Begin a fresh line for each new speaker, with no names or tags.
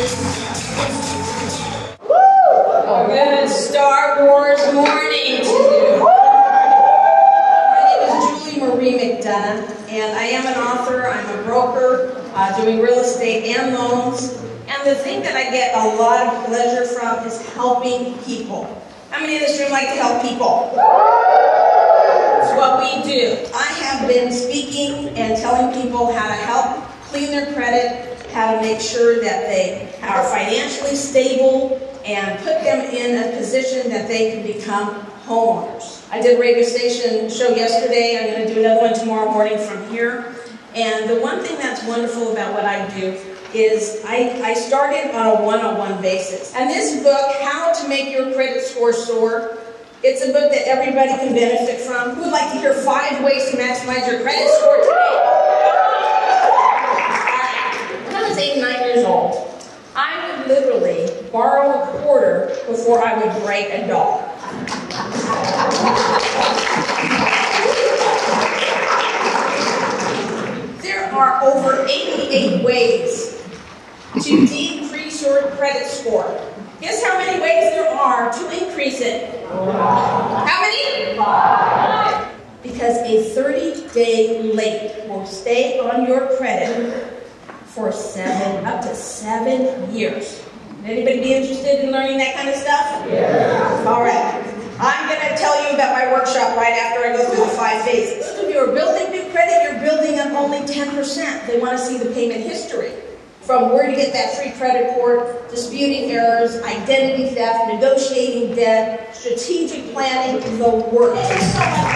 A good Star Wars morning to you. My name is Julie Marie McDonough, and I am an author. I'm a broker uh, doing real estate and loans. And the thing that I get a lot of pleasure from is helping people. How many in this room like to help people? It's what we do. I have been speaking and telling people how to help clean their credit, how to make sure that they are financially stable, and put them in a position that they can become homeowners. I did a radio station show yesterday. I'm going to do another one tomorrow morning from here. And the one thing that's wonderful about what I do is I, I started on a one-on-one basis. And this book, How to Make Your Credit Score Soar, it's a book that everybody can benefit from. Who would like to hear five ways to maximize your credit score today? When I was eight, nine years old, I would literally borrow a quarter before I would break a dollar. There are over 88 ways to decrease your credit score. Guess how many ways there are to increase it? How many? Because a 30 day late will stay on your credit for seven, up to seven years. Anybody be interested in learning that kind of stuff? Yeah. All right. I'm going to tell you about my workshop right after I go through the five phases. If you're building new credit, you're building up only 10%. They want to see the payment history from where to get that free credit report, disputing errors, identity theft, negotiating debt, strategic planning, the works. All right.